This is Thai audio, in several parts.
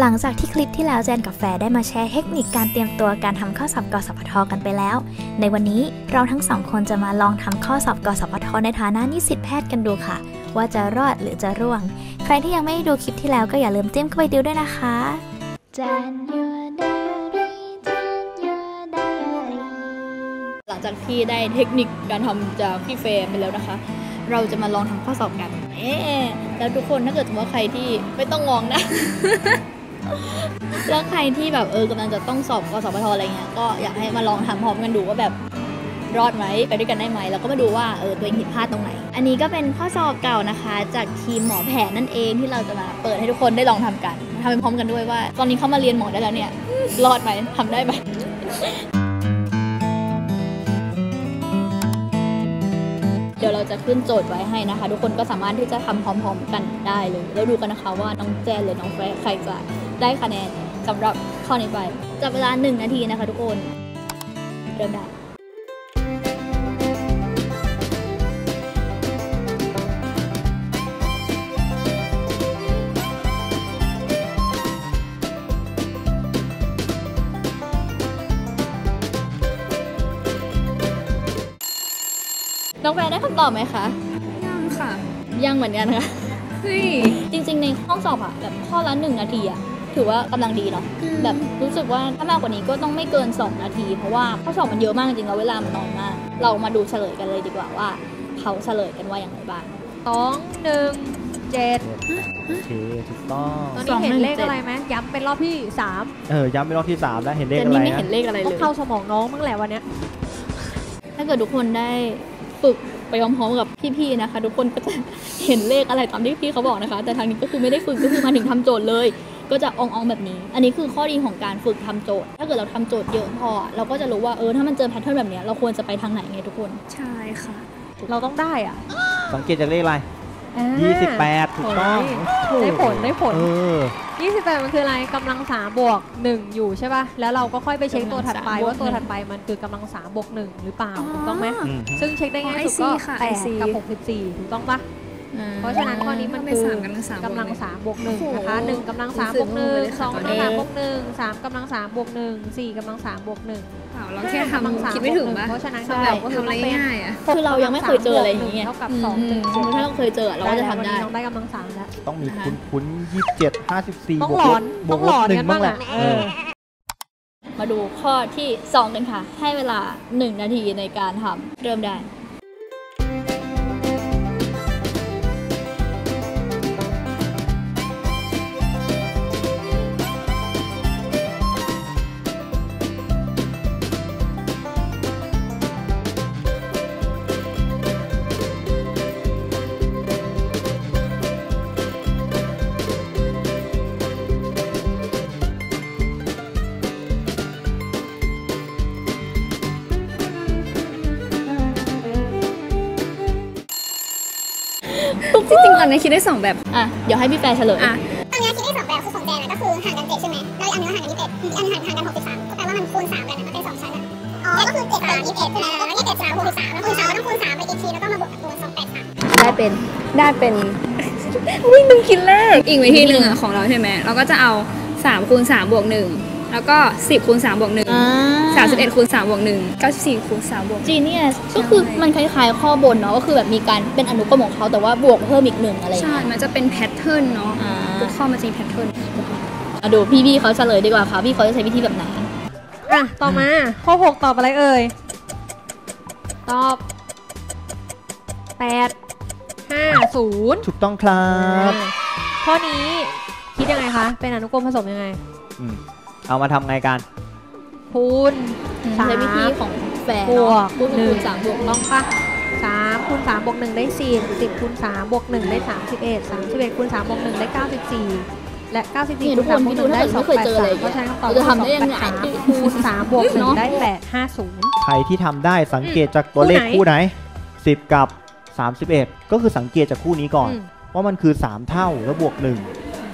หลังจากที่คลิปที่แล้วแจนกับแฟได้มาแชร์เทคนิคการเตรียมตัวการทำข้อสอบกสพทกันไปแล้ว ในวันนี้เราทั้งสองคนจะมาลองทำข้อสอบกสพทในฐานะนิสิตแพทย์กันดูค่ะ ว่าจะรอดหรือจะร่วง ใครที่ยังไม่ได้ดูคลิปที่แล้วก็อย่าลืมเตรียมเข้าไปดูด้วยนะคะแจนยูไดแจนยูไดหลังจากที่ได้เทคนิคการทำจากพี่เฟรมไปแล้วนะคะ เราจะมาลองทำข้อสอบกัน เอ๊แล้วทุกคนถ้าเกิดว่าใครที่ไม่ต้องงองนะ แล้วใครที่แบบเออกำลังจะต้องสอบกสพทอะไรเงี้ยก็อยากให้มาลองทำพร้อมกันดูว่าแบบรอดไหมไปด้วยกันได้ไหมแล้วก็มาดูว่าเออตัวเองผิดพลาดตรงไหน อันนี้ก็เป็นข้อสอบเก่านะคะ จากทีมหมอแผนนั่นเองที่เราจะมาเปิดให้ทุกคนได้ลองทำกันทำไปพร้อมกันด้วยว่า ตอนนี้เข้ามาเรียนหมอได้แล้วเนี่ย รอดไหมทำได้ไหมเดี๋ยวเราจะขึ้นโจทย์ไว้ให้นะคะ ทุกคนก็สามารถที่จะทำพร้อม ๆ กันได้เลย แล้วดูกันนะคะว่าน้องแจนหรือน้องแฟร์ใครจะ ได้คะแนนสำหรับข้อนี้ไปจับเวลา 1 นาทีนะคะทุกคน เริ่มได้น้องแฟร์ได้คำตอบไหมคะ ยังค่ะ ยังเหมือนกันค่ะเฮ้ยจริงๆ ในห้องสอบอะแบบข้อละหนึ่งนาทีอะ ถือว่ากำลังดีเนาะอืมแบบรู้สึกว่าถ้ามากกว่านี้ก็ต้องไม่เกิน 2 นาที เพราะว่าข้อสอบมันเยอะมากจริงๆแล้วเวลามันน้อยมาก เรามาดูเฉลยกันเลยดีกว่าว่า เขาเฉลยกันว่าอย่างไรบ้างสองหนึ่งเจ็ดโอเคถูกต้องตอนสอนี้งเห็นหนึ่งเลขเจ็ดอะไรไหมย้ำเป็นรอบที่สามเออย้ำเป็นรอบที่สามแล้วเห็นเลขแต่อะไรนี่ไม่นะเห็นเลขอะไรต้เลองยเข้าสมองน้องบ้างแหละวันเนี้ยถ้าเกิดทุกคนได้ฝึกไปพร้อมๆกับพี่ๆนะคะ ทุกคนก็จะเห็นเลขอะไรตามที่พี่เขาบอกนะคะ แต่ทางนี้ก็คือไม่ได้ฝึกก็คือมาถึงทำโจทย์เลย ก็จะอองๆแบบนี้ อันนี้คือข้อดีของการฝึกทำโจทย์ ถ้าเกิดเราทำโจทย์เยอะพอ เราก็จะรู้ว่าเออถ้ามันเจอแพทเทิร์นแบบเนี้ยเราควรจะไปทางไหนไงทุกคน ใช่ค่ะ เราต้องได้อะ สังเกตจากเลขอะไรอ่ายี่สิบแปดถูกต้องได้ผลได้ผลเออ28มันคืออะไรกำลังสามบวก1อยู่ใช่ป่ะ แล้วเราก็ค่อยไปเช็คตัวถัดไปกำลังสามบวกว่าตัวหนึ่งถัดไปมันคือกำลังสามบวก1หรือเปล่า ถูกต้องไหมอืมซึ่งเช็คได้ง่ายสุดอ๋ก็อ IC ค่ะแปด IC กับ64ถูกต้องปะ เพราะฉะนั้นข้อนี้มันเป็นคือสามกำลังสามกำลังบวกหนึ่งสามบวกหนึ่งโอ้โหนะคะหนึ่งกำลังสามรู้บสึวกกหนึ่งงงเลยค่ะสองตอนกำนี้ลังสามบวกหนึ่งสามกำลังสามบวกหนึ่งสี่กำลังสามบวกหนึ่งเปล่าเราแค่ห้ากำลังสามทำคิดไม่ถึงบวกหนึ่ปะเพราะฉะนั้นใช่คำตอบก็คือทำอะไรต้องเป็นง่ายๆอะคือเรายังไม่เคยเจออะไรอย่างเงี้ยเท่ากับอืมสองหนึ่งเจ็ดถ้าเราเคยเจอเราก็จะทำได้วันนี้น้องได้กำลังสามแล้วต้องมีนะคะคุ้นคุ้นยี่สิบเจ็ดห้าสิบสี่ต้องบวกหลลอบนบต้วอกงหลลบอนหนึ่งกันบ้าบ้างงแหละอะเอเอออมาดูข้อที่2กันค่ะ ให้เวลา1นาทีในการทำเริ่มได้ จริงๆตอนนี้คิดได้สองแบบ อะ เดี๋ยวให้พี่แปรเฉลยอะตอนนี้คิดได้สองแบบคือของแจนอะก็คือห่างกันเจ็ดใช่ไหมแล้วอีกอันนึงห่างกันยี่สิบเอ็ดอีกอันนึงห่างกันหกสิบสามก็แปลว่ามันคูณสามกันอะมันเป็นสองชั้นอะอ๋อก็คือเจ็ดสามยี่สิบเอ็ดใช่ไหมแล้วยี่สิบเอ็ดสามหกสิบสามแล้วคูณสามก็ต้องคูณสามไปอีกทีแล้วก็มาบวกกับคูณสองแปดสามได้เป็นได้เป็นวิ่งมึงคิดเลขอีกวิธีหนึ่งอะของเราใช่ไหมเราก็จะเอา3คูณ3บวก1 แล้วก็ 10คูณ3บวก1อ่า31คูณ3บวก1 94คูณ3บวก จีเนียสก็คือมันคล้ายๆข้อบนเนาะก็คือแบบมีการเป็นอนุกรมของเขาแต่ว่าบวกเพิ่มอีกหนึ่งอะไรอย่างใช่ เงี้ยมันจะเป็นแพทเทิร์นเนาะอ่าทุกข้อมันจะมีแพทเทิร์นมาดูพี่ๆเขาเฉลยดีกว่าค่ะพี่เขาจะใช้วิธีแบบไหน อะ ต่อมาข้อ 6 ตอบอะไรเอ่ย ตอบ 8 5 0 ถูกต้องครับข้อนี้คิดยังไงคะ เป็นอนุกรมผสมยังไง อืม เอามาทำไงกัน คูณสามใช้วิธีของแฟร์บวเนาะกก็หคือนึ่คูงณสามบวกต้องปะสามคูณสามบวกหนึ่งได้สี่สิบคูณสามบวกหนึ่งได้สามสิบเอ็ดสามสิบเอ็ดคูณสามบวกหนึ่งได้เก้าสิบสี่และเก้าสิบสี่เนี่ยคูทุณกคสามนบวกที่หดูนึ่งถ้าได้เกิดสองไม่เคยแปดเจออะไรสามอย่างเงี้ยเพราะฉะนั้นคำตอบเราจะทำได้ยังไงสามคูณสามบวกหนึ่งเนอะได้แปดห้าศูนย์ใครที่ทำได้สังเกตจากตัวเลขคู่ไหนคู่ไหนสิบกับสามสิบเอ็ดก็คือสังเกตจากคู่นี้ก่อนอืมว่ามันคือสามเท่าแล้วบวกหนึ่ง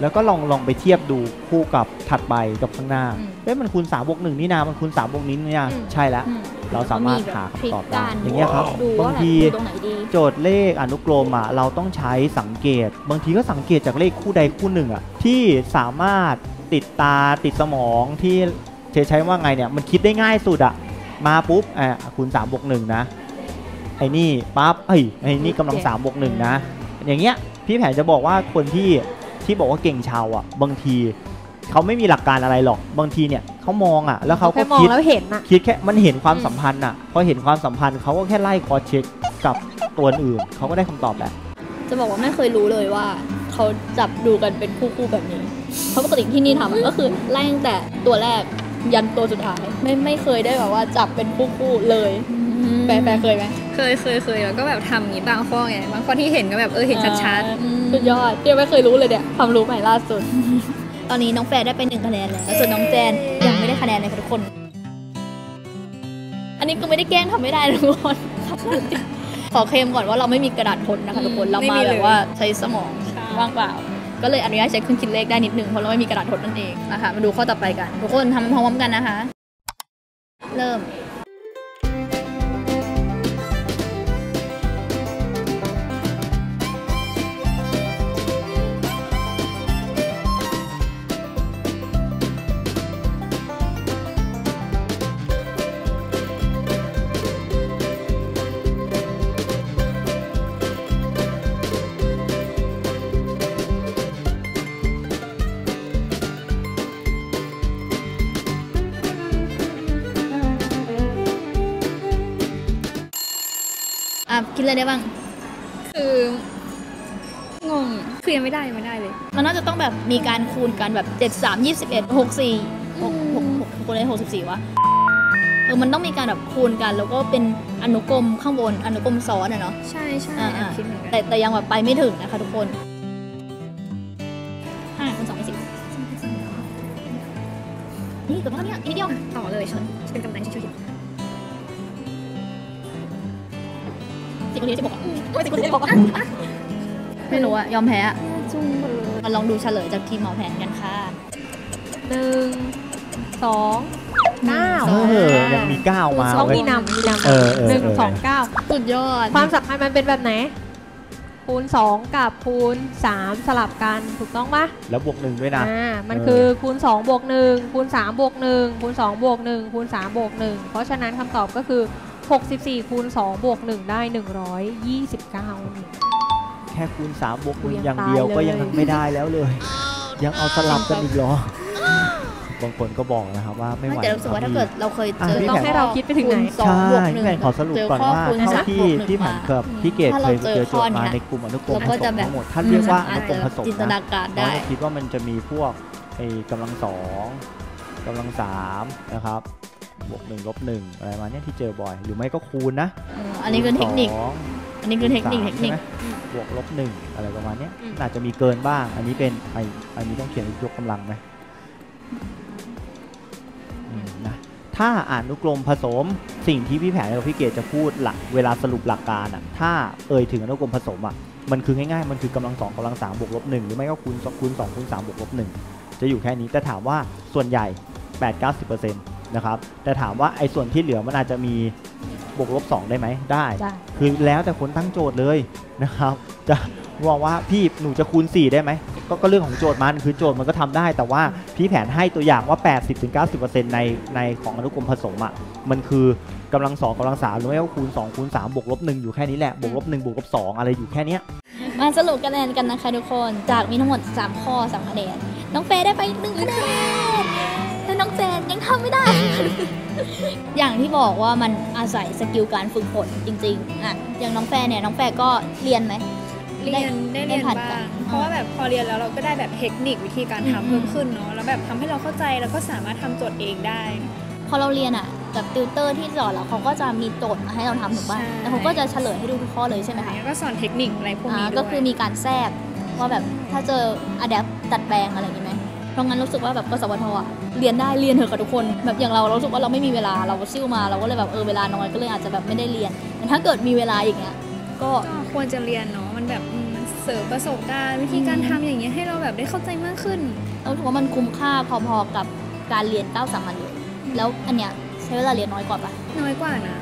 แล้วก็ลองลองไปเทียบดูคู่กับถัดไปกับข้างหน้าอืมเอ๊ะมันคูณ3บวก1นี่นามันคูณ3บวกนี้นี่นาอืมใช่แล้วอืมเราสามารถแบบหาพลิกคำตอบได้การอย่างเงี้ยครับดูบางว่าแบบทีดูตรงไหนดีโจทย์เลขอนุกรมอะเราต้องใช้สังเกต บางทีก็สังเกตจากเลขคู่ใดคู่หนึ่งอะที่สามารถติดตาติดสมองที่จะใช้ว่าไงเนี่ยมันคิดได้ง่ายสุดอะมาปุ๊บอะคูณ3บวก1นะไอ้นี่ปั๊บเอ้ยไอ้นี่กำลัง3บวก1นะอย่างเงี้ยพี่แผนจะบอกว่าคนที่ ที่บอกว่าเก่งชาวอะ บางทีเขาไม่มีหลักการอะไรหรอกบางทีเนี่ยเขามองอะ แล้วเขาก็แค่มองคิดแล้วเห็นน่ะคิดแค่มันเห็นความอืมสัมพันธ์อะพอเห็นความสัมพันธ์เขาก็แค่ไล่คอเช็คกับตัวอื่นเขาก็ได้คำตอบแหละจะบอกว่าไม่เคยรู้เลยว่าเขาจับดูกันเป็นคู่ๆแบบนี้เพราะปกติที่นี่ทำก็คือไล่ตั้งแต่ตัวแรกยันตัวสุดท้ายไม่ไม่เคยได้แบบว่าจับเป็นคู่ๆเลย แฟร์แฟร์เคยไหมเคยเคยเคยแล้วก็แบบทำอย่างนี้บางข้อไงบางข้อที่เห็นก็แบบเออเห็นชัดๆสุดยอดเดี๋ยวไม่เคยรู้เลยเนี่ยความรู้ใหม่ล่าสุด ตอนนี้น้องแฟร์ได้ไปหนึ่งคะแนนแล้วส่วนน้องแจนยังไม่ได้คะแนนเลยค่ะทุกคน อันนี้ก็ไม่ได้แกล้งทำไม่ได้นะทุกคน ขอเคลมก่อนว่าเราไม่มีกระดาษทดนะคะทุกคนเรามาแบบว่าใช้สมองว่างเปล่า ก็เลยอนุญาตใช้เครื่องคิดเลขได้นิดนึงเพราะเราไม่มีกระดาษทดนั่นเองนะคะมาดูข้อต่อไปกัน ทุกคนทำพร้อมๆกันนะคะ เริ่ม อะคิดอะไรได้บ้างๆคืองงคือยังไม่ได้ยังไม่ได้เลย มันน่าจะต้องแบบมีการคูณกันแบบ 7 3 21 6 4 6 6 6คูณได้64วะเออมันต้องมีการแบบคูณกัน แล้วก็เป็นอนุกรมข้างบนอนุกรมซ้อนอะเนาะใช่ใช่อ่าแอบคิดเหมือนกันแต่แต่ยังแบบไปไม่ถึงนะคะทุกคนห้าคูณสองเป็นสิบนี่เกือบแล้วเนี่ยอีกนิดเดียวต่อเลยชนเป็นกำลังช่วย สิบคูณสิบหกอะโอ้ยสิบคูณสิบหกอะไม่รู้อะยอมแพ้อะจุ้งเลยมาลองดูเฉลยจากทีมหมอแผนกันค่ะหนึ่งสองเก้าเออยังมีก้าวมาต้องเว้ยมีนำมีนเออเออำหนึ่งเออสองเก้าสุดยอด ความสัมพันธ์มันเป็นแบบไหนคูณ2 กับคูณ3 สลับกันถูกต้องปะแล้วบวกหนึ่งด้วยนะอ่ามันเออคือคูณ2บวก1คูณ3บวก1คูณ2บวก1คูณ3บวก1เพราะฉะนั้นคำตอบก็คือ 64คูณ2บวก1ได้ 129นั่นเองแค่คูณ3บวกหกูนึ่งยังอย่างเดียวตายเลยก็ยังทำไม่ได้แล้วเลย ยังเอาสลับกันอีกเหรอ บางคนก็บอกนะครับว่าไม่ไหว แต่รู้สึกว่าถ้าเกิดเราเคยเจออะพี่ต้องให้เราคิดไปถึงไหนคูณสองใช่บวกหนึ่พี่งแผนขอสรุปก่อนว่าเจอข้อคูณเท่าสามที่บวกหนึ่งที่แผนมา กับพี่เกดถ้าเคเรายเจอเจอโจทย์มาข้อเนี้ยในกลุ่มอนุกรมเราก็จะแบบทั้งหมดถ้าเรียกว่าออานุจกรจะมผสมจินตนะ นาการน้อได้ยจะคิดว่ามันจะมีพวกไอ้กำลังสองกำลังสามนะครับ บวกหนึ่งลบหนึ่งอะไรมาเนี้ยที่เจอบ่อย หรือไม่ก็คูณนะอืมอันนี้คือเทคนิคสองอันนี้คือเทคนิคสามเทคนิคใช่ไหมบวกลบหนึ่งอะไรประมาณเนี้ยอืมอาจจะมีเกินบ้าง อันนี้เป็นไออันนี้ต้องเขียนยกกำลังไหมอืมนะถ้าอ่านอนุกรมผสมสิ่งที่พี่แผนกับพี่เกดจะพูดหลักเวลาสรุปหลักการอะถ้าเอ่ยถึงอนุกรมผสมอะมันคือง่ายๆ มันคือกำลังสองกำลังสามบวกลบหนึ่งหรือไม่ก็คูณสองคูณสองคูณสามบวกลบหนึ่งจะอยู่แค่นี้แต่ถามว่าส่วนใหญ่8-90%นะครับแต่ถามว่าไอ้ส่วนที่เหลือมันอาจจะมีบวกลบสองได้ไหมได้ ได้ คือแล้วแต่คนตั้งโจทย์เลยนะครับ จะบอกว่าพี่หนูจะคูณ 4 ได้ไหมกก็เรื่องของโจทย์มันคือโจทย์มันก็ทำได้ แต่ว่าพี่แผนให้ตัวอย่างว่า 80-90%ในในของอนุกรมผสมอะมันคือกำลังสองกำลังสามหรือไม่ก็คูณ2คูณ3บวกลบ1อยู่แค่นี้แหละบวกลบ1บวกลบ2อะไรอยู่แค่เนี้ย มาสรุปคะแนนกันนะคะทุกคนจากมีทั้งหมด 3 ข้อ3คะแนนน้องเฟย์ได้ไป1คะแนนแต่น้องแจนยัง ทำไม่ได้ อย่างที่บอกว่ามันอาศัย skill การฝึกฝนจริงๆอะอย่างน้องแฟร์เนี่ยน้องแฟร์ก็เรียนไหม เรียนได้เรียนได้ผ่านบ้ากังนเพราะว่าแบบพอเรียนแล้วเราก็ได้แบบเทคนิควิธีการอืมทำเพิ่มขึ้นเนาะแล้วแบบทำให้เราเข้าใจแล้วก็สามารถทำโจทย์เองได้ พอเราเรียนอะกับติวเตอร์ที่สอนเราเขาก็จะมีโจทย์มาให้เราทำถูกป่ะใช่แล้วเขาก็จะเฉลยให้ดูทุกข้อเลยใช่ไหมคะแล้วก็สอนเทคนิคอะไรพวกอ่านี้ด้วยก็คือมีการแทรกว่าแบบถ้าเจออะแดปตัดแปลงอะไรอย่างงี้ไหมเพราะงั้นรู้สึกว่าแบบกสวทอะ เรียนได้เรียนเถอะกับทุกคน แบบอย่างเราเรารู้สึกว่าเราไม่มีเวลาเราซิ่วมาเราก็เลยแบบเออเวลาน้อยก็เลยอาจจะแบบไม่ได้เรียนแต่ถ้าเกิดมีเวลาอย่างเงี้ยก็ก็ควรจะเรียนเนาะมันแบบอืมมันเสริมประสบการณ์วิธีการทำอย่างเงี้ยให้เราแบบได้เข้าใจมากขึ้นเราถือว่ามันคุ้มค่าพอๆกับการเรียนเก้าสามัญเลยแล้วอันเนี้ยใช้เวลาเรียนน้อยกว่าปะน้อยกว่านะ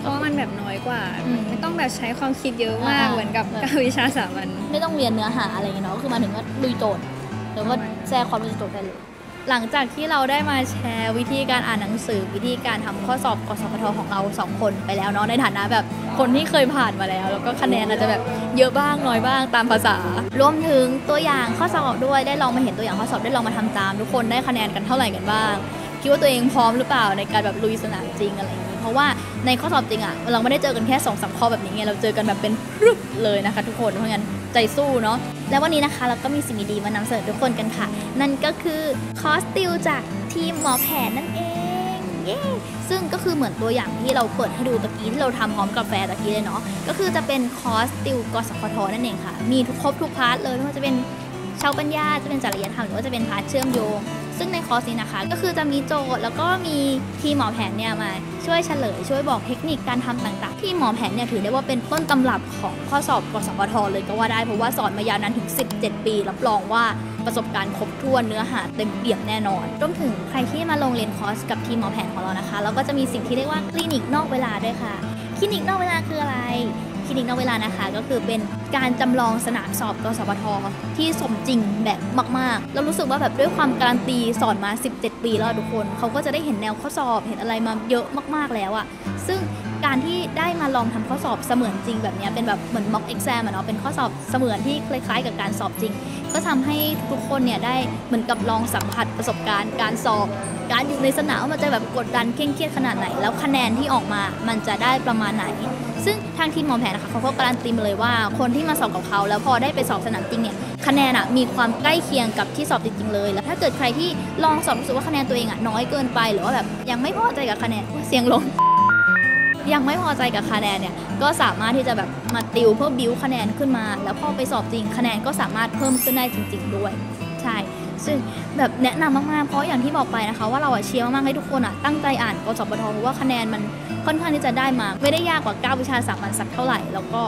เพราะว่ามันแบบน้อยกว่าอืมไม่ต้องแบบใช้ความคิดเยอะมากอ่าเหมือนกับเออการวิชาสามัญไม่ต้องเรียนเนื้อหาอะไรอย่างเงี้ยเนาะคือมาถึงก็ลุยโจทย์แล้วก็แทรกความรู้โจทย์ได้เลย หลังจากที่เราได้มาแชร์วิธีการอ่านหนังสือวิธีการทำข้อสอบกสพทของเราสองคนไปแล้วเนาะในฐานะแบบคนที่เคยผ่านมาแล้ว แล้วก็คะแนนอาจจะแบบเยอะบ้างน้อยบ้างตามภาษา รวมถึงตัวอย่างข้อสอบด้วยได้ลองมาเห็นตัวอย่างข้อสอบได้ลองมาทำตาม ทุกคนได้คะแนนกันเท่าไหร่กันบ้าง คิดว่าตัวเองพร้อมหรือเปล่าในการแบบลุยสนามจริงอะไรอย่างนี้เพราะว่าในข้อสอบจริงอะเราไม่ได้เจอกันแค่สองสามข้อแบบนี้ไงเราเจอกันแบบเป็นพรึบเลยนะคะ ทุกคนเพราะงั้น ใจสู้เนาะและวันนี้นะคะเราก็มีสิ่งดีๆมานำเสนอทุกคนกันค่ะ นั่นก็คือคอร์สติวจากทีมหมอแผนนั่นเองเย้ซึ่งก็คือเหมือนตัวอย่างที่เราเปิดให้ดูตะกี้ที่เราทำพร้อมกับแฟร์ตะกี้เลยเนาะก็คือจะเป็นคอร์สติวกสพทนั่นเองค่ะ มีทุกครบทุก part เลยไม่ว่าจะเป็น เชาวน์ปัญญาจะเป็นจริยธรรมหรือว่าจะเป็น part เชื่อมโยง ซึ่งในคอร์สนี้นะคะ ก็คือจะมีโจทย์แล้วก็มีทีมหมอแผนเนี่ยมาช่วยเฉลย ช่วยบอกเทคนิคการทำต่างๆ ที่หมอแผนเนี่ยถือได้ว่าเป็นต้นตำรับของข้อสอบกสพทเลยก็ว่าได้เพราะว่าสอนมายาวนานถึง 17 ปี รับรองว่าประสบการณ์ครบถ้วนเนื้อหาเต็มเปี่ยมแน่นอนรวมถึงใครที่มาลงเรียนคอร์สกับทีมหมอแผนของเรานะคะแล้วก็จะมีสิ่งที่เรียกว่าคลินิกนอกเวลาด้วยค่ะคลินิกนอกเวลาคืออะไร คลินิกนอกเวลานะคะ ก็คือเป็นการจำลองสนามสอบกสพทที่สมจริงแบบมากๆเรารู้สึกว่าแบบด้วยความการันตีสอนมา 17 ปีแล้วทุกคน เขาก็จะได้เห็นแนวข้อสอบเห็นอะไรมาเยอะมากๆแล้วอะซึ่ง การที่ได้มาลองทำข้อสอบเสมือนจริงแบบนี้เป็นแบบเหมือน mock exam อะเนาะเป็นข้อสอบเสมือนที่คล้ายๆ กับการสอบจริง ก็ทำให้ทุกคนเนี่ยได้เหมือนกับลองสัมผัสประสบการณ์ การสอบ การอยู่ในสนามมันจะแบบกดดันเคร่งเครียดขนาดไหน แล้วคะแนนที่ออกมามันจะได้ประมาณไหน ซึ่งทางทีมหมอแผนนะคะเขาก็การันตีมาเลยว่าคนที่มาสอบกับเขาแล้วพอได้ไปสอบสนามจริงเนี่ยคะแนนอะมีความใกล้เคียงกับที่สอบจริงๆเลย แล้วถ้าเกิดใครที่ลองสอบรู้สึกว่าคะแนนตัวเองอะน้อยเกินไป หรือว่าแบบยังไม่พอใจกับคะแนนเสียงลง ยังไม่พอใจกับคะแนนเนี่ยก็สามารถที่จะแบบมาติวเพื่อบิ้วคะแนนขึ้นมา แล้วพอไปสอบจริงคะแนนก็สามารถเพิ่มขึ้นได้จริง ๆ ด้วยใช่ซึ่งแบบแนะนำมากๆเพราะอย่างที่บอกไปนะคะ ว่าเราอะเชียร์มากๆให้ทุกคนอะตั้งใจอ่านกสพทเพราะว่าคะแนนมัน ค่อนข้างที่จะได้มา ไม่ได้ยากกว่า 9 วิชาสามัญสักเท่าไหร่ แล้วก็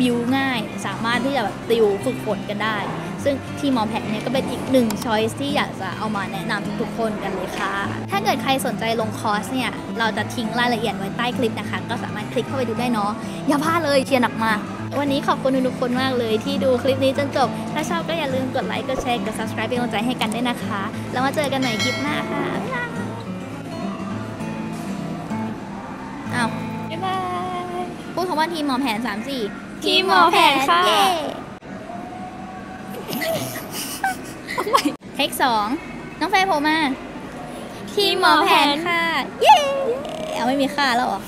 บิวง่าย สามารถที่จะแบบติวฝึกฝนกันได้ ซึ่งทีมหมอแผนเนี่ยก็เป็นอีกหนึ่ง choice ที่อยากจะเอามาแนะนำทุกคนกันเลยค่ะ ถ้าเกิดใครสนใจลงคอร์สเนี่ย เราจะทิ้งรายละเอียดไว้ใต้คลิปนะคะ ก็สามารถคลิกเข้าไปดูได้เนาะ อย่าพลาดเลยเชียร์หนักมากวันนี้ขอบคุณทุกคนมากเลยที่ดูคลิปนี้จนจบ ถ้าชอบก็อย่าลืมกดไลค์ กดแชร์ กด subscribe เป็นกำลังใจให้กันด้วยนะคะ แล้วมาเจอกันใหม่คลิปหน้าค่ะ ดคำว่าทีมหมอแผน3 4ทีมหมอแผนค่ะเย้เทคสองน้องแฟร์โผล่มา ทีมหมอแผนค่ะ เย้เอาไม่มีค่าแล้วเหรอ